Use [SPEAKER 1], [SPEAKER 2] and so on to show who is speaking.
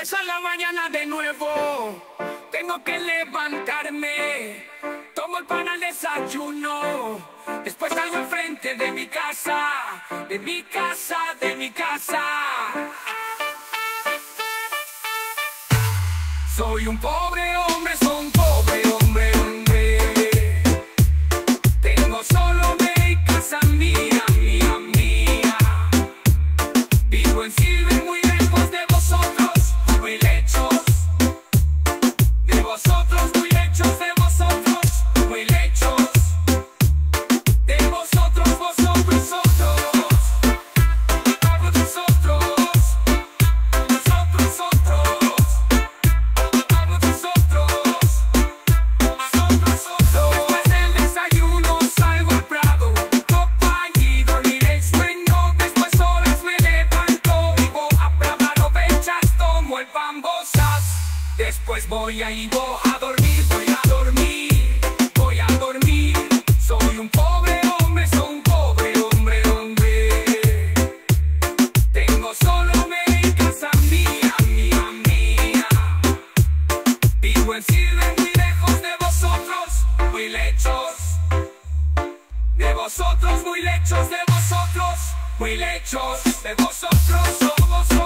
[SPEAKER 1] Empieza la mañana de nuevo, tengo que levantarme. Tomo el pan al desayuno, después salgo enfrente de mi casa, de mi casa, de mi casa. Soy un pobre hombre, Después voy a ir a dormir Voy a dormir, voy a dormir. Soy un pobre hombre, soy un pobre hombre, hombre. Tengo solo mi casa mía, mía, mía. Vivo en Silver muy lejos de vosotros, muy lejos. De vosotros, muy lejos de vosotros, muy lejos De vosotros. Somos